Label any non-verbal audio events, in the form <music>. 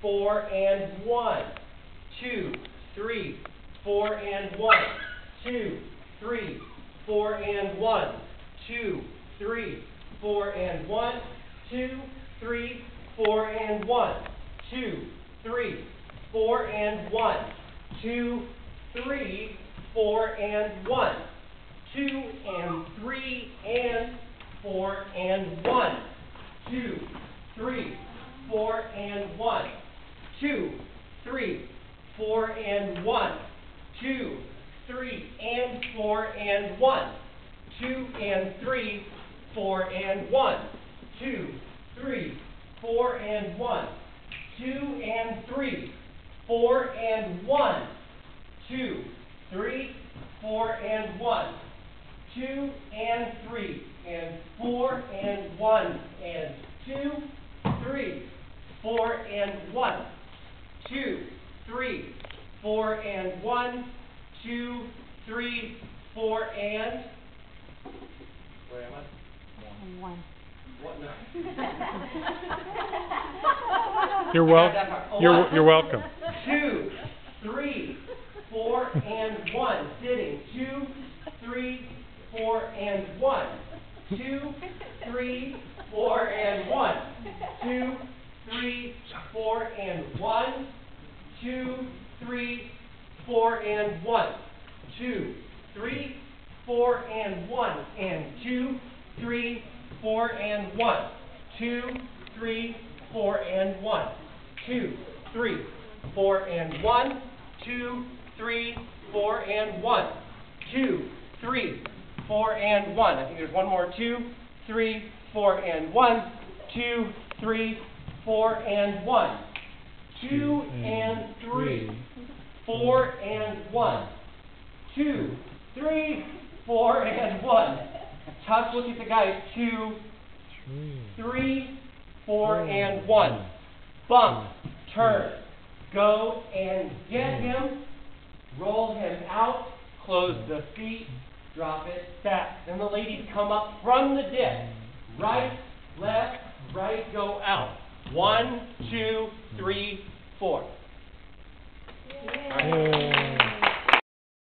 four, and one. Two, three, four, and one. Two, three, four, and one. Two, three, four, and one. Two, three, four, and one. Two, three, four, and one. Two, three, four, and one. Two, and three, and four, and one. Two, three, four, and one. Two, three, four, and one. Two, three, and four, and one. Two, and three, four, and one. Two, three, four, and one. Two, and three, four, and one. Two, three, four, and one. Two, and three, and four, and one, and two, three, four, and one. Two, three, four, and one. Two, three, four, and. Where am I? One. What? No. <laughs> You're wel- Oh, you're, one. you're welcome. Two, three, four, and one. Sitting. Two, three, four, and one. Two, three, four, and one. Two, three, four, and one. Two, three, four, and one. Two, three, four, and one. And two, three, four, and one. Two, three, four, and one. Two, three, four, and one. Two, three, four, and one. Two, three, four, and one. I think there's one more. Two, three, four, and one. Two, three, four, and one. Two and three, four and one. Two, three, four, and one. Tuck, look at the guys. Two, three, four, and one. Bump, turn, go and get him, roll him out, close the feet, drop it back. Then the ladies come up from the dip. Right, left, right, go out. One, two, three, four. Yay.